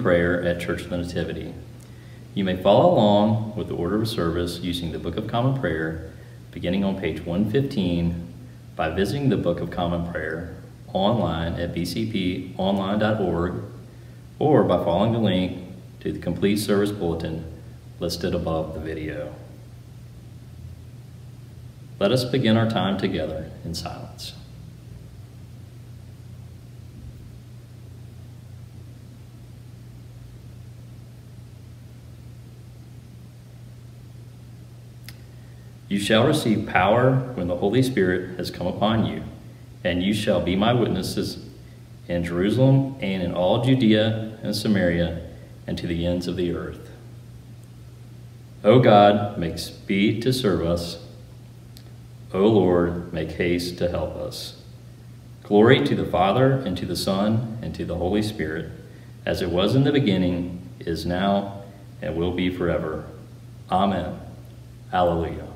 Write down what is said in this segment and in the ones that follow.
Prayer at Church of the Nativity. You may follow along with the order of service using the Book of Common Prayer, beginning on page 115, by visiting the Book of Common Prayer online at bcponline.org or by following the link to the complete service bulletin listed above the video. Let us begin our time together in silence. You shall receive power when the Holy Spirit has come upon you, and you shall be my witnesses in Jerusalem and in all Judea and Samaria and to the ends of the earth. O God, make speed to serve us. O Lord, make haste to help us. Glory to the Father, and to the Son, and to the Holy Spirit, as it was in the beginning, is now, and will be forever. Amen. Alleluia.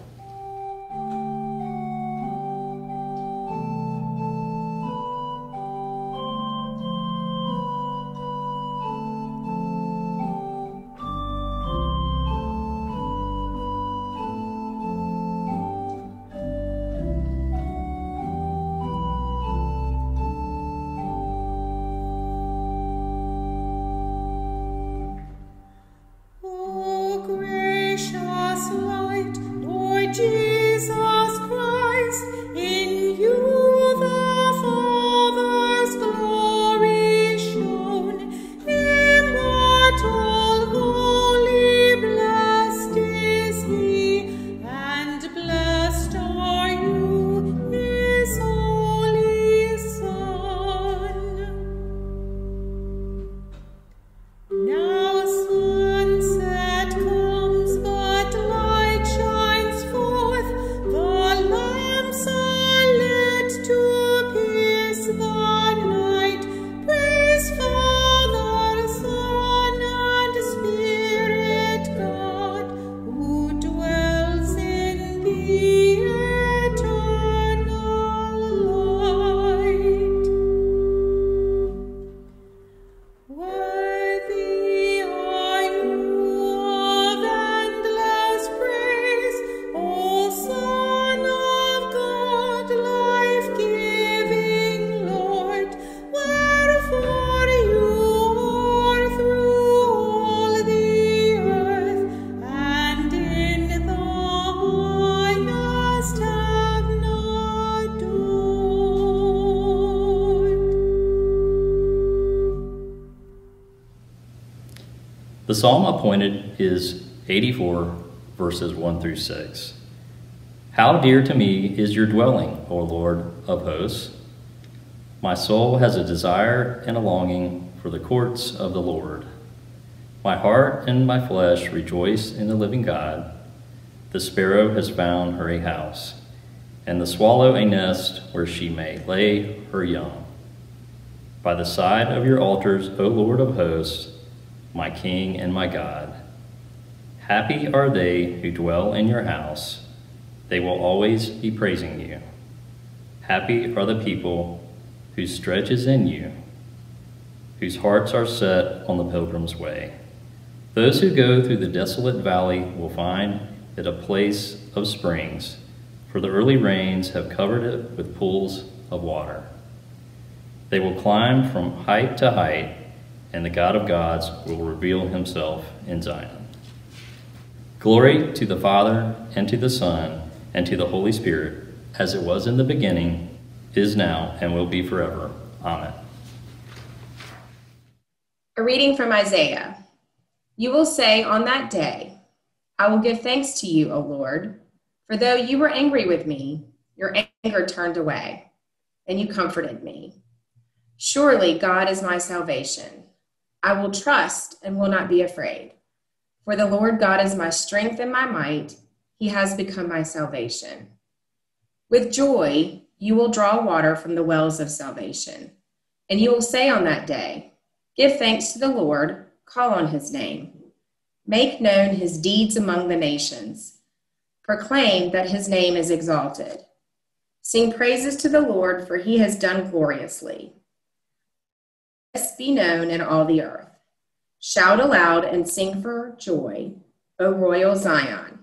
The psalm appointed is 84, verses 1 through 6. How dear to me is your dwelling, O Lord of hosts! My soul has a desire and a longing for the courts of the Lord. My heart and my flesh rejoice in the living God. The sparrow has found her a house, and the swallow a nest where she may lay her young. By the side of your altars, O Lord of hosts, my King and my God. Happy are they who dwell in your house. They will always be praising you. Happy are the people whose stretch is in you, whose hearts are set on the pilgrim's way. Those who go through the desolate valley will find it a place of springs, for the early rains have covered it with pools of water. They will climb from height to height and the God of gods will reveal himself in Zion. Glory to the Father, and to the Son, and to the Holy Spirit, as it was in the beginning, is now, and will be forever. Amen. A reading from Isaiah. You will say on that day, I will give thanks to you, O Lord, for though you were angry with me, your anger turned away, and you comforted me. Surely God is my salvation. I will trust and will not be afraid. For the Lord God is my strength and my might. He has become my salvation. With joy, you will draw water from the wells of salvation. And you will say on that day, Give thanks to the Lord, call on his name. Make known his deeds among the nations. Proclaim that his name is exalted. Sing praises to the Lord, for he has done gloriously. Be known in all the earth. Shout aloud and sing for joy, O royal Zion,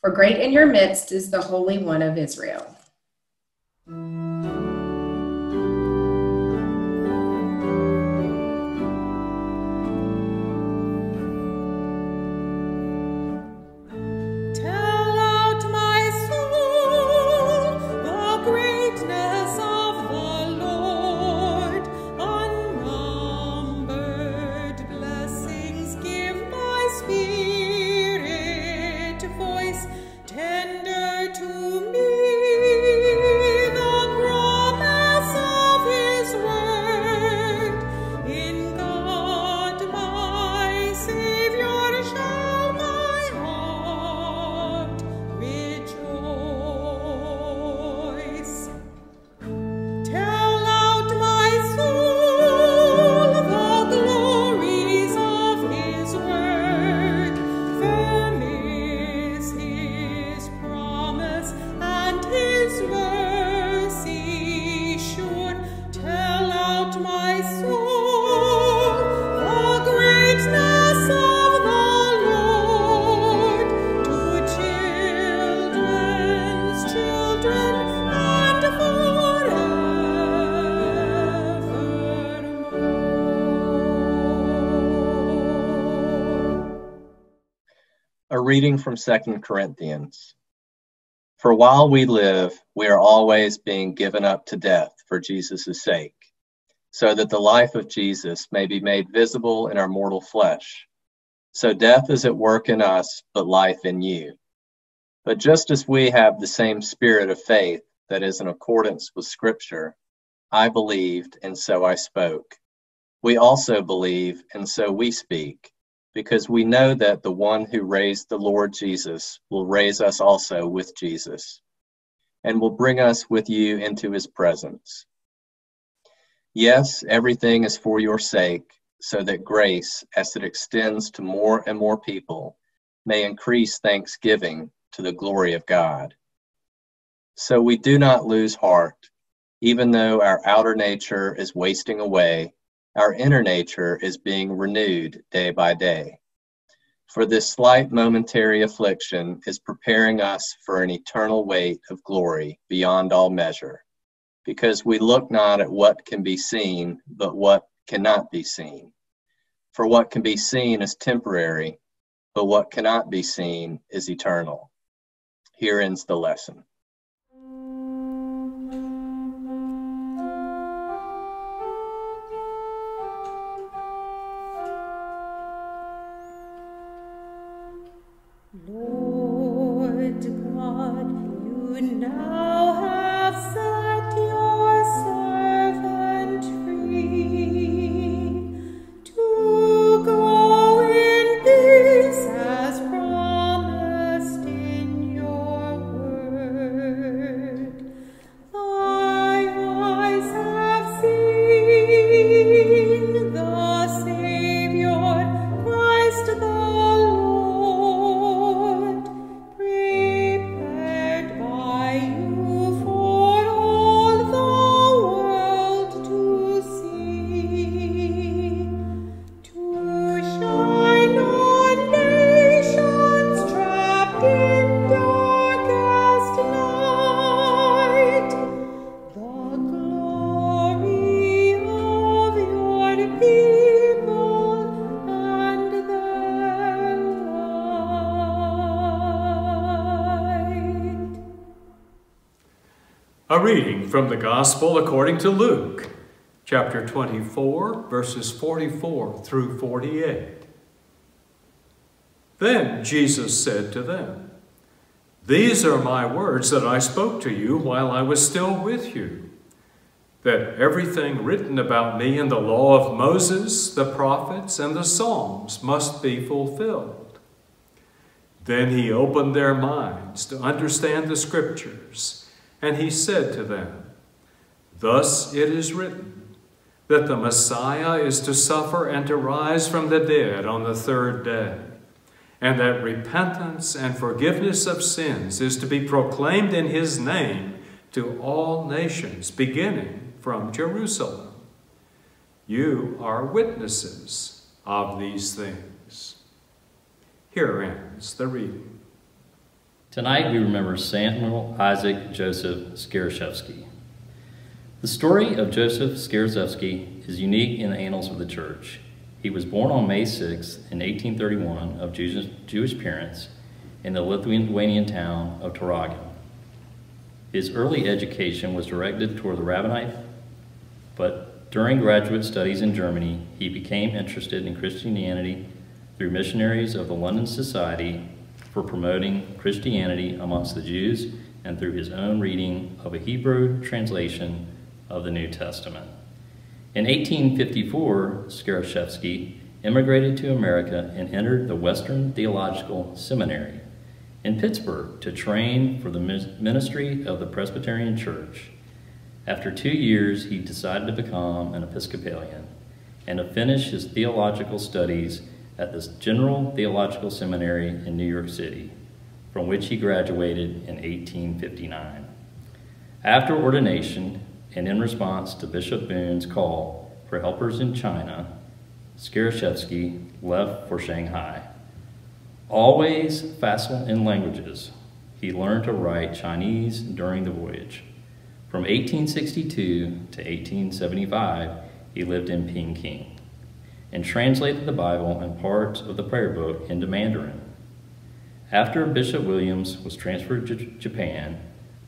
for great in your midst is the Holy One of Israel. Reading from Second Corinthians. For while we live, we are always being given up to death for Jesus' sake, so that the life of Jesus may be made visible in our mortal flesh. So death is at work in us, but life in you. But just as we have the same spirit of faith that is in accordance with Scripture, I believed, and so I spoke. We also believe, and so we speak because we know that the one who raised the Lord Jesus will raise us also with Jesus and will bring us with you into his presence. Yes, everything is for your sake, so that grace, as it extends to more and more people, may increase thanksgiving to the glory of God. So we do not lose heart, even though our outer nature is wasting away our inner nature is being renewed day by day. For this slight momentary affliction is preparing us for an eternal weight of glory beyond all measure, because we look not at what can be seen, but what cannot be seen. For what can be seen is temporary, but what cannot be seen is eternal. Here ends the lesson. From the Gospel according to Luke, chapter 24, verses 44 through 48. Then Jesus said to them, These are my words that I spoke to you while I was still with you, that everything written about me in the law of Moses, the prophets, and the Psalms must be fulfilled. Then he opened their minds to understand the Scriptures and he said to them, Thus it is written, that the Messiah is to suffer and to rise from the dead on the third day, and that repentance and forgiveness of sins is to be proclaimed in his name to all nations, beginning from Jerusalem. You are witnesses of these things. Here ends the reading. Tonight we remember Samuel Isaac Joseph Schereschewsky. The story of Joseph Schereschewsky is unique in the annals of the church. He was born on May 6, in 1831, of Jewish Jewish parents in the Lithuanian town of Tauragė. His early education was directed toward the rabbinate, but during graduate studies in Germany, he became interested in Christianity through missionaries of the London Society for promoting Christianity amongst the Jews and through his own reading of a Hebrew translation of the New Testament. In 1854, Schereschewsky immigrated to America and entered the Western Theological Seminary in Pittsburgh to train for the ministry of the Presbyterian Church. After two years, he decided to become an Episcopalian and to finish his theological studies at the General Theological Seminary in New York City, from which he graduated in 1859. After ordination, and in response to Bishop Boone's call for helpers in China, Schereschewsky left for Shanghai. Always facile in languages, he learned to write Chinese during the voyage. From 1862 to 1875, he lived in Peking and translated the Bible and parts of the prayer book into Mandarin. After Bishop Williams was transferred to Japan,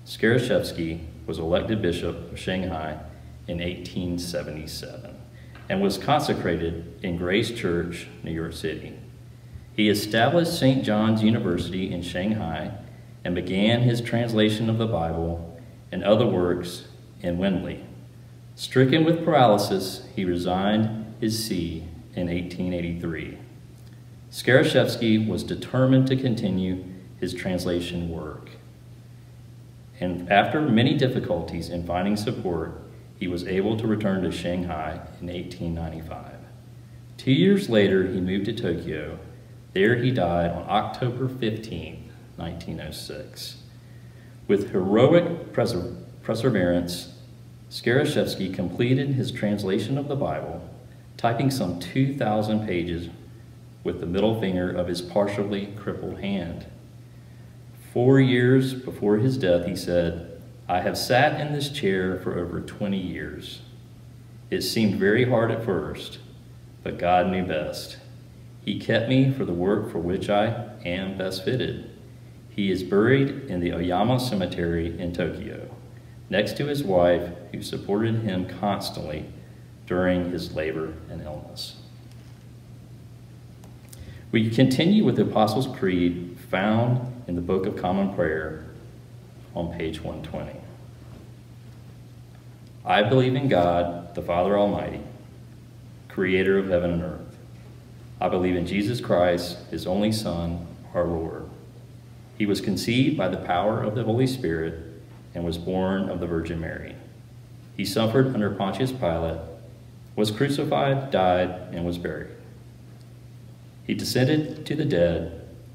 Schereschewsky was elected bishop of Shanghai in 1877 and was consecrated in Grace Church, New York City. He established St. John's University in Shanghai and began his translation of the Bible and other works in Wenli. Stricken with paralysis, he resigned his see in 1883. Schereschewsky was determined to continue his translation work. And after many difficulties in finding support, he was able to return to Shanghai in 1895. Two years later, he moved to Tokyo there he died on October 15, 1906. With heroic perseverance, Schereschewsky completed his translation of the Bible, typing some 2,000 pages with the middle finger of his partially crippled hand. Four years before his death, he said, I have sat in this chair for over 20 years. It seemed very hard at first, but God knew best. He kept me for the work for which I am best fitted. He is buried in the Aoyama Cemetery in Tokyo, next to his wife, who supported him constantly during his labor and illness. We continue with the Apostles' Creed found in the Book of Common Prayer on page 120. I believe in God, the Father Almighty, creator of heaven and earth. I believe in Jesus Christ, his only Son, our Lord. He was conceived by the power of the Holy Spirit and was born of the Virgin Mary. He suffered under Pontius Pilate, was crucified, died, and was buried. He descended to the dead.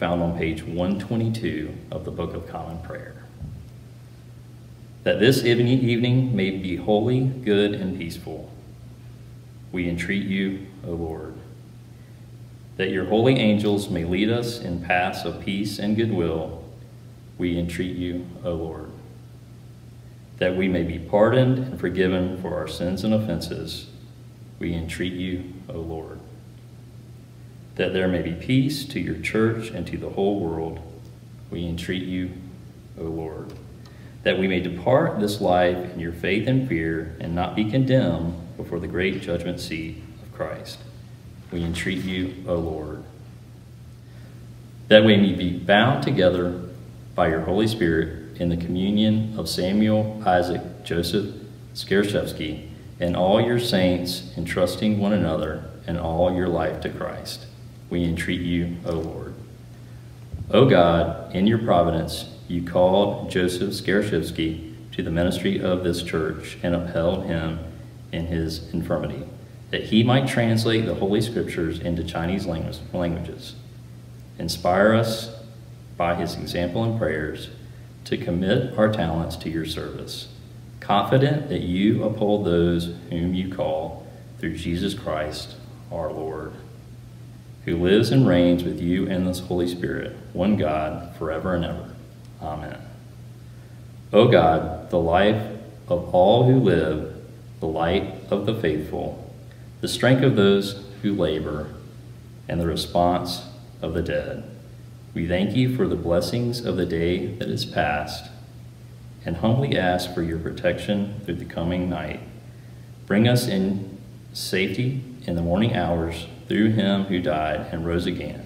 found on page 122 of the Book of Common Prayer. That this evening may be holy, good, and peaceful we entreat you, O Lord. That your holy angels may lead us in paths of peace and goodwill, we entreat you, O Lord. That we may be pardoned and forgiven for our sins and offenses, we entreat you, O Lord. That there may be peace to your church and to the whole world, we entreat you, O Lord. That we may depart this life in your faith and fear and not be condemned before the great judgment seat of Christ. We entreat you, O Lord. That we may be bound together by your Holy Spirit in the communion of Samuel, Isaac, Joseph, Schereschewsky, and all your saints, entrusting one another and all your life to Christ. We entreat you, O Lord. O God, in your providence, you called Joseph Schereschewsky to the ministry of this church and upheld him in his infirmity, that he might translate the Holy Scriptures into Chinese languages. Inspire us by his example and prayers to commit our talents to your service, confident that you uphold those whom you call through Jesus Christ our Lord, who lives and reigns with you and the Holy Spirit, one God, forever and ever. Amen. O God, the life of all who live, the light of the faithful, the strength of those who labor, and the response of the dead. We thank you for the blessings of the day that is past, and humbly ask for your protection through the coming night. Bring us in safety in the morning hours through him who died and rose again.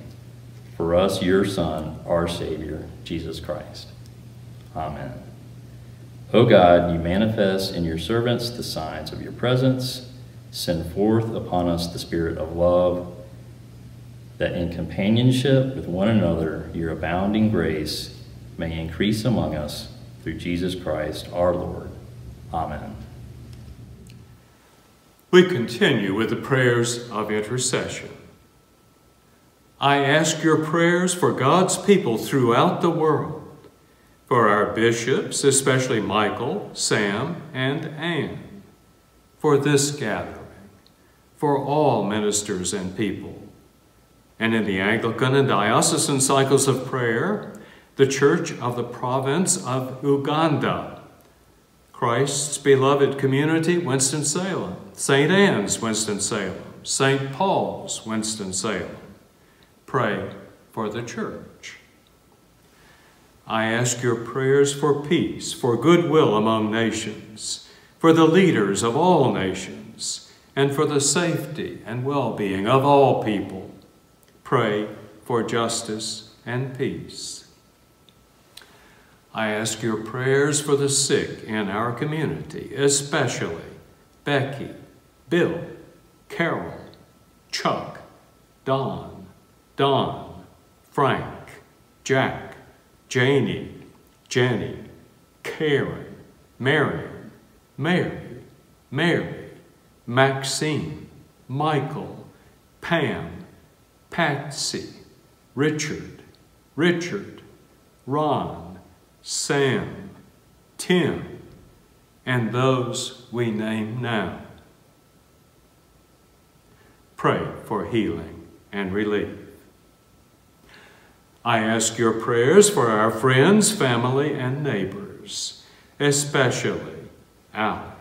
For us, your Son, our Savior, Jesus Christ. Amen. O God, you manifest in your servants the signs of your presence. Send forth upon us the spirit of love, that in companionship with one another your abounding grace may increase among us through Jesus Christ our Lord. Amen. We continue with the prayers of intercession. I ask your prayers for God's people throughout the world, for our bishops, especially Michael, Sam, and Anne, for this gathering, for all ministers and people, and in the Anglican and diocesan cycles of prayer, the Church of the province of Uganda, Christ's beloved community, Winston-Salem, St. Anne's, Winston-Salem, St. Paul's, Winston-Salem. Pray for the church. I ask your prayers for peace, for goodwill among nations, for the leaders of all nations, and for the safety and well-being of all people. Pray for justice and peace. I ask your prayers for the sick in our community, especially Becky, Bill, Carol, Chuck, Don, Don, Frank, Jack, Janie, Jenny, Karen, Marion, Mary, Mary, Maxine, Michael, Pam, Patsy, Richard, Richard, Ron, Sam, Tim, and those we name now. Pray for healing and relief. I ask your prayers for our friends, family, and neighbors, especially Al,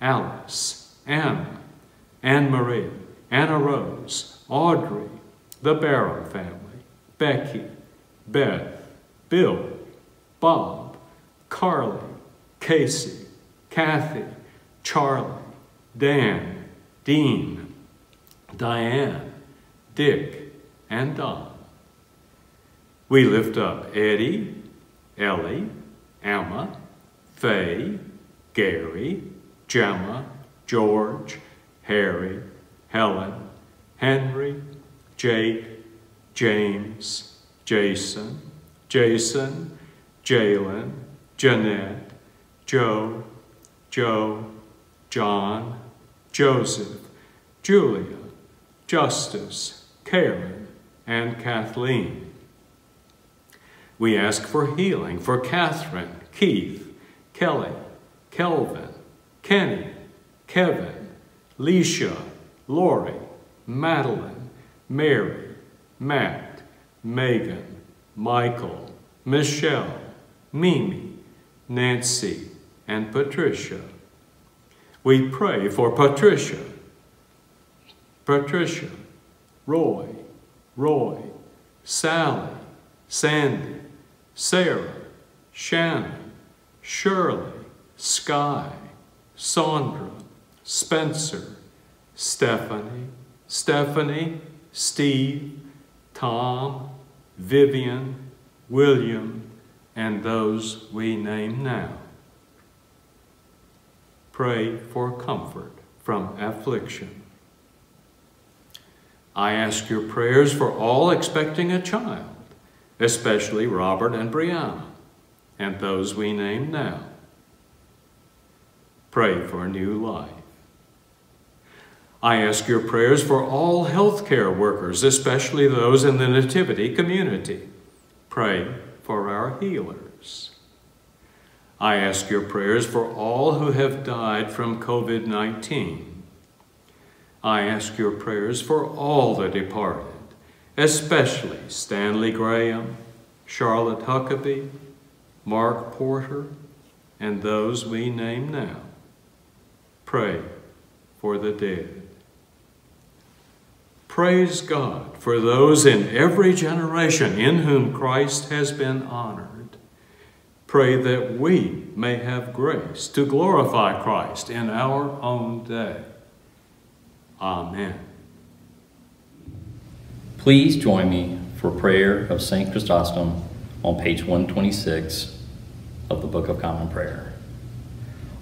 Alice, Anna, Anne Marie, Anna Rose, Audrey, the Barrow family, Becky, Beth, Bill, Bob, Carly, Casey, Kathy, Charlie, Dan, Dean, Diane, Dick, and Don. We lift up Eddie, Ellie, Emma, Faye, Gary, Gemma, George, Harry, Helen, Henry, Jake, James, Jason, Jason, Jalen, Jeanette, Joe, Joe, John, Joseph, Julia, Justice, Karen, and Kathleen. We ask for healing for Catherine, Keith, Kelly, Kelvin, Kenny, Kevin, Leisha, Lori, Madeline, Mary, Matt, Megan, Michael, Michelle, Mimi, Nancy, and Patricia. We pray for Patricia, Patricia, Roy, Roy, Sally, Sandy, Sarah, Shannon, Shirley, Sky, Sandra, Spencer, Stephanie, Stephanie, Steve, Tom, Vivian, William, and those we name now. Pray for comfort from affliction. I ask your prayers for all expecting a child, especially Robert and Brianna, and those we name now. Pray for new life. I ask your prayers for all healthcare workers, especially those in the Nativity community. Pray for our healers. I ask your prayers for all who have died from COVID 19. I ask your prayers for all the departed, especially Stanley Graham, Charlotte Huckabee, Mark Porter, and those we name now. Pray for the dead. Praise God for those in every generation in whom Christ has been honored. Pray that we may have grace to glorify Christ in our own day. Amen. Please join me for prayer of St. Chrysostom on page 126 of the Book of Common Prayer.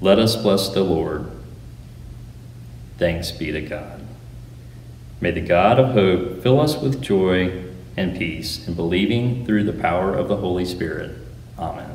Let us bless the Lord. Thanks be to God. May the God of hope fill us with joy and peace in believing through the power of the Holy Spirit. Amen.